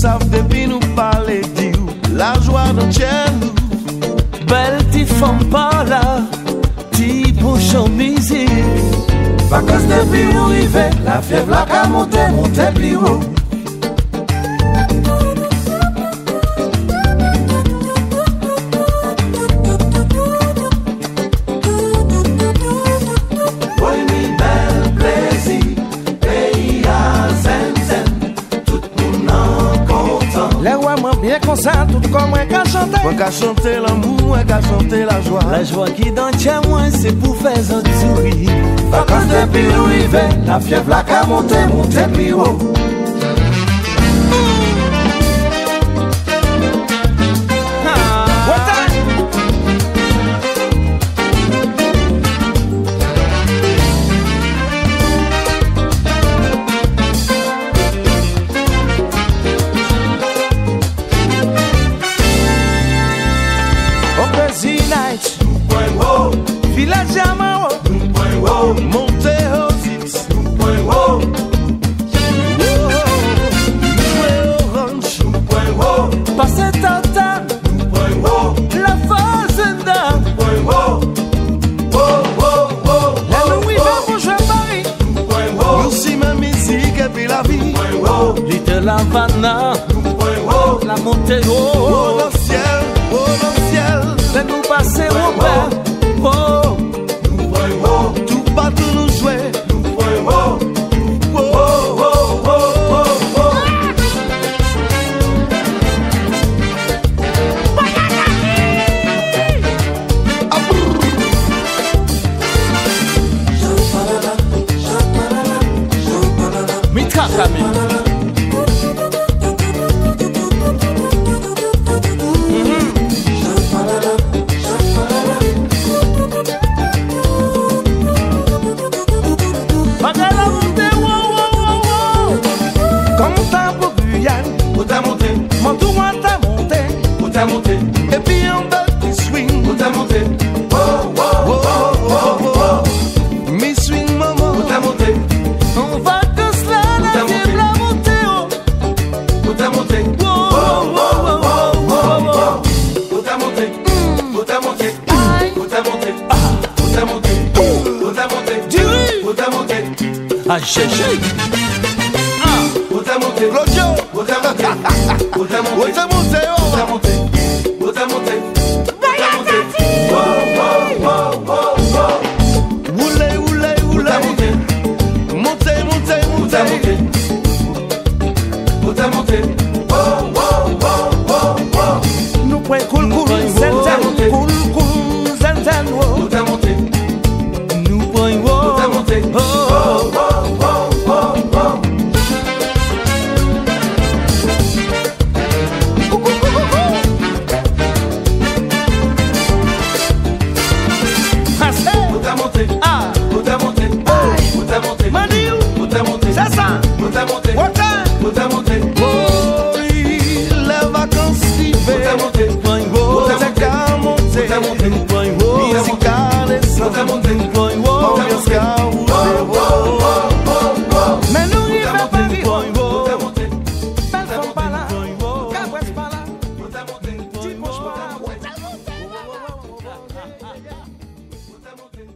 sav depi nou pale di ou La jwa nou chen nou Bel ti fom pala Ti pochon mizik Vakans depi ou rive La fiev la ka monte, monte pli ou rois m'ont bien content, tout comme moi qu'à chanter. Mwen ka chante l'amour, mwen ka chante la joie La joie qui dans tien moi, c'est pour faire un sourire. Depuis ou rive, la fièvre la ka monte, monte pli haut. Orange, point haut, passer tata, point haut, la fazenda. point haut. Oh, oh, oh, La nuit va pour jouer Paris, point haut, Nou si men mizik epi la vi point haut, Little Havana, la montée Oh Vem pro passeio, pé, vou. T'as monté, Et puis swing. où t'as monté. Oh, oh, Oh, oh, oh, oh, oh Mi swing maman monté, On va que cela, T'as la monté. fièvre la montée, oh. où t'as monté. Monté, monté, monté, monté, t'as monté, Diri. où t'as monté, Ah, chéché. monté, monté, monté, Hallelujah.